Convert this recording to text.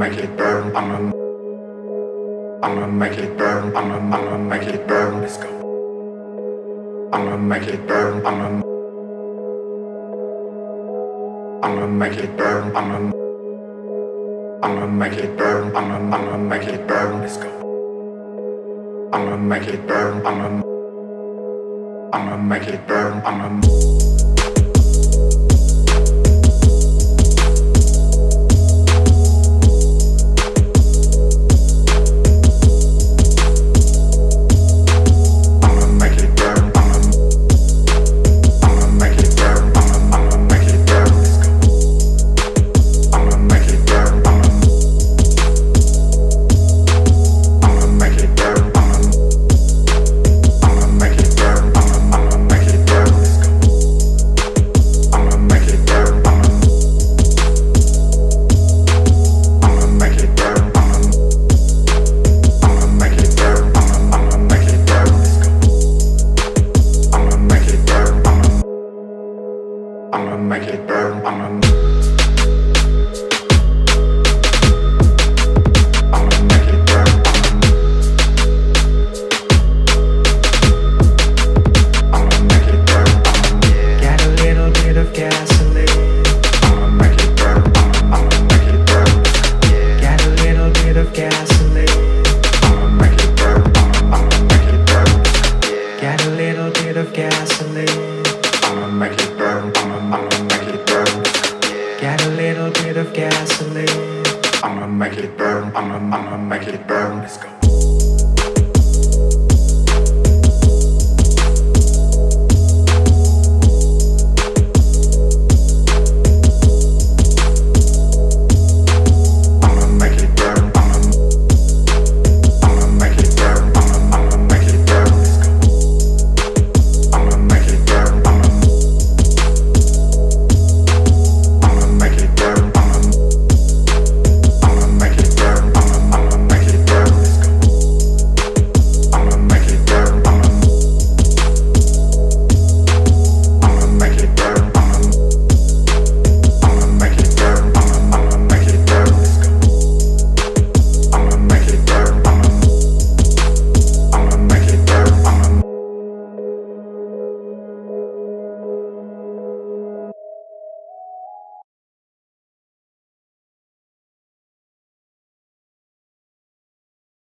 make it burn. I'm gonna, I'm gonna make it burn. I'm gonna, I'm gonna make it burn. Let's go. I'm gonna make it burn. I'm gonna, I'm gonna make it burn. I'm gonna, I'm gonna make it burn. I'm gonna, I'm gonna make it burn. Let's go. I'm gonna make it burn. I'm gonna, I'm gonna make it burn. I'm gonna. on. gasoline. I'ma make it burn, I'ma, I'ma make it burn. Let's go.